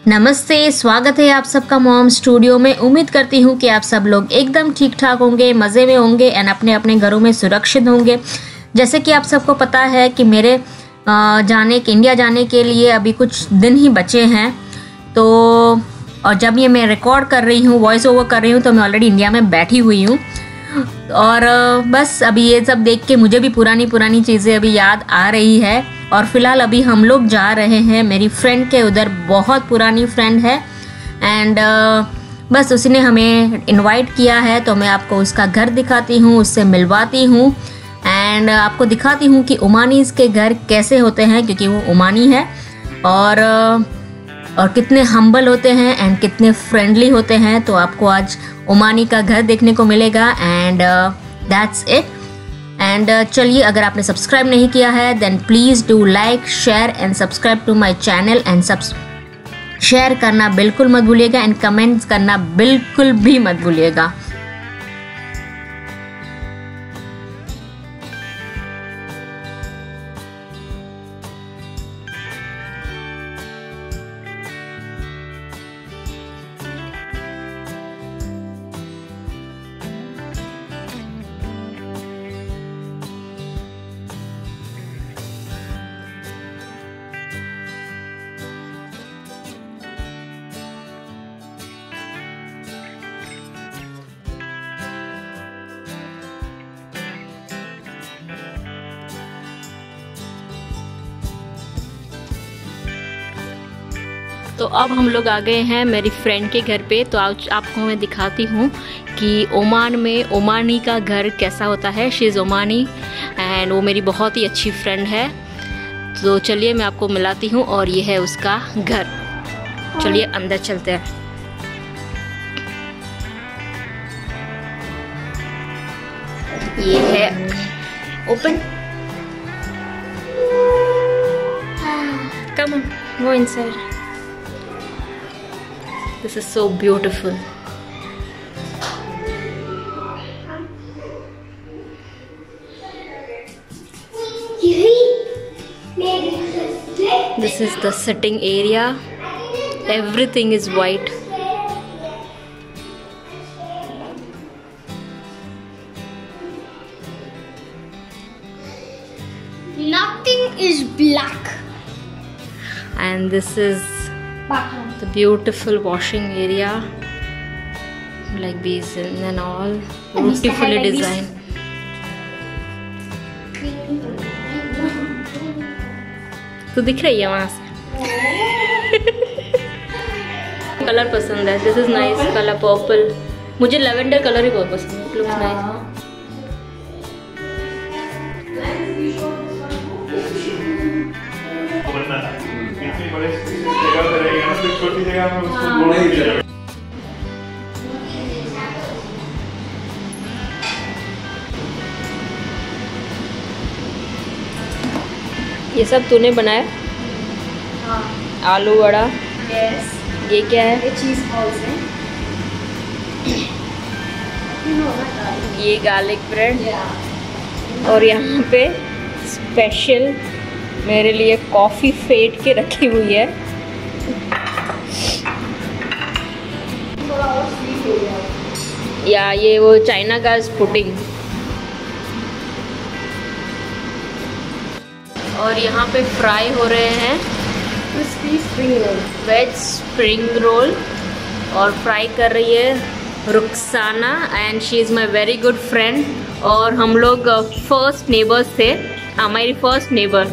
नमस्ते, स्वागत है आप सबका मॉम स्टूडियो में। उम्मीद करती हूँ कि आप सब लोग एकदम ठीक ठाक होंगे, मज़े में होंगे एंड अपने अपने घरों में सुरक्षित होंगे। जैसे कि आप सबको पता है कि मेरे जाने के इंडिया जाने के लिए अभी कुछ दिन ही बचे हैं। तो और जब ये मैं रिकॉर्ड कर रही हूँ वॉइस ओवर कर रही हूँ तो मैं ऑलरेडी इंडिया में बैठी हुई हूँ। और बस अभी ये सब देख के मुझे भी पुरानी पुरानी चीज़ें अभी याद आ रही है। और फ़िलहाल अभी हम लोग जा रहे हैं मेरी फ्रेंड के उधर, बहुत पुरानी फ्रेंड है। एंड बस उसने हमें इनवाइट किया है तो मैं आपको उसका घर दिखाती हूँ, उससे मिलवाती हूँ। एंड आपको दिखाती हूँ कि ओमानीज के घर कैसे होते हैं, क्योंकि वो ओमानी है। और और कितने हम्बल होते हैं एंड कितने फ्रेंडली होते हैं तो आपको आज ओमानी का घर देखने को मिलेगा। एंड दैट्स इट एंड चलिए, अगर आपने सब्सक्राइब नहीं किया है then please do like share and subscribe to my channel and subs share करना बिल्कुल मत भूलिएगा एंड कमेंट्स करना बिल्कुल भी मत भूलिएगा। तो अब हम लोग आ गए हैं मेरी फ्रेंड के घर पे। तो आज आपको मैं दिखाती हूँ कि ओमान में ओमानी का घर कैसा होता है। शी इज़ ओमानी एंड वो मेरी बहुत ही अच्छी फ्रेंड है। तो चलिए मैं आपको मिलाती हूँ और ये है उसका घर। चलिए अंदर चलते हैं। ये है open come go inside. This is so beautiful this is the sitting area everything is white Nothing is black. and this is. The beautiful washing area like basin and all beautifully designed तो दिख रही है वहाँ से colour पसंद है this is nice colour purple मुझे lavender colour ही बहुत पसंद है लुक्स नाइस ना तो छोटी जगह में उसको चलेगा ये सब तूने बनाया हाँ. आलू वड़ा Yes. ये क्या है ये cheese balls हैं. ये गार्लिक ब्रेड Yeah. और यहाँ पे स्पेशल मेरे लिए कॉफ़ी फेट के रखी हुई है या ये वो चाइना का पुडिंग और यहाँ पे फ्राई हो रहे हैं। Crispy spring roll. Veg spring roll और फ्राई कर रही है Rukhsana and she is my very good friend और हम लोग फ़र्स्ट नेबर्स थे। हमारी first neighbour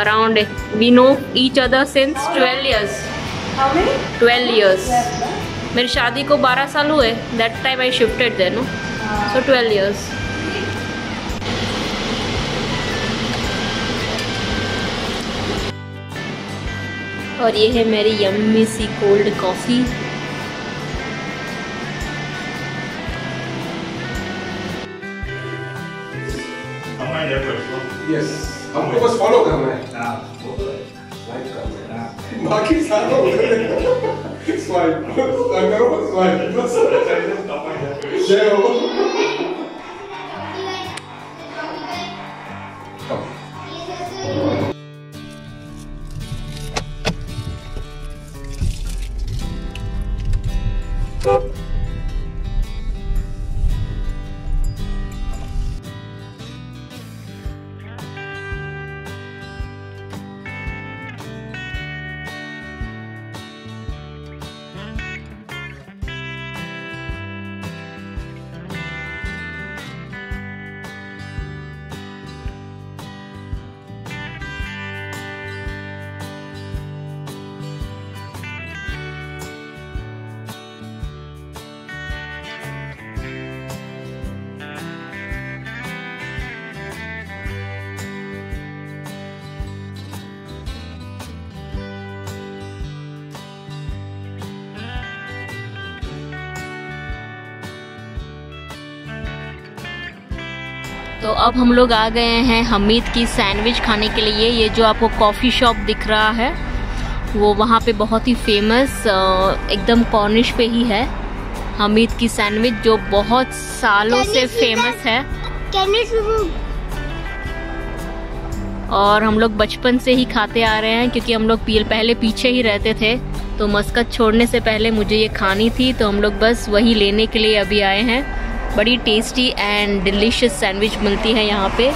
around we know each other since twelve years twelve years. मेरी शादी को 12 साल हुए that time I shifted there no हाँ. सो 12 इयर्स और ये है मेरी यम्मी सी कोल्ड कॉफ़ी यस हमको बस फॉलो करना है लाइक करना है बाकी सारा स्वाइप करो स्वाइप बस जय हो तो अब हम लोग आ गए हैं हमीद की सैंडविच खाने के लिए। ये जो आपको कॉफ़ी शॉप दिख रहा है वो वहाँ पे बहुत ही फ़ेमस एकदम कॉर्निश पे ही है। हमीद की सैंडविच जो बहुत सालों से फ़ेमस है। और हम लोग बचपन से ही खाते आ रहे हैं क्योंकि हम लोग पहले पीछे ही रहते थे। तो मस्कत छोड़ने से पहले मुझे ये खानी थी तो हम लोग बस वही लेने के लिए अभी आए हैं। बड़ी टेस्टी एंड डिलीशियस सैंडविच मिलती है यहाँ पे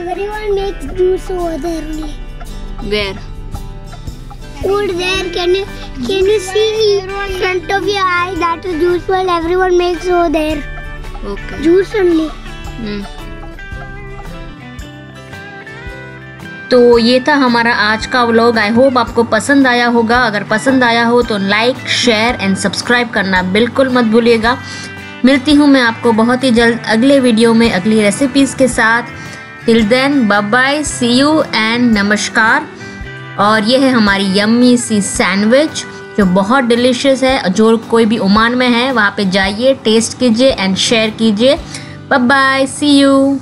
everyone makes juice over there only. Where? Over there, can you can you see in front of your eye that is juice world everyone makes over there. Okay. Juice only. Hmm. तो ये था हमारा आज का vlog I hope आपको पसंद आया होगा. अगर पसंद आया हो तो लाइक शेयर एंड सब्सक्राइब करना बिल्कुल मत भूलिएगा. मिलती हूँ मैं आपको बहुत ही जल्द अगले वीडियो में, अगली रेसिपीज़ के साथ. Till then bye see you and नमस्कार. और ये है हमारी यम्मी सी सैंडविच जो बहुत डिलीशियस है, जो कोई भी ओमान में है, वहाँ पे जाइए टेस्ट कीजिए एंड शेयर कीजिए. Bye see you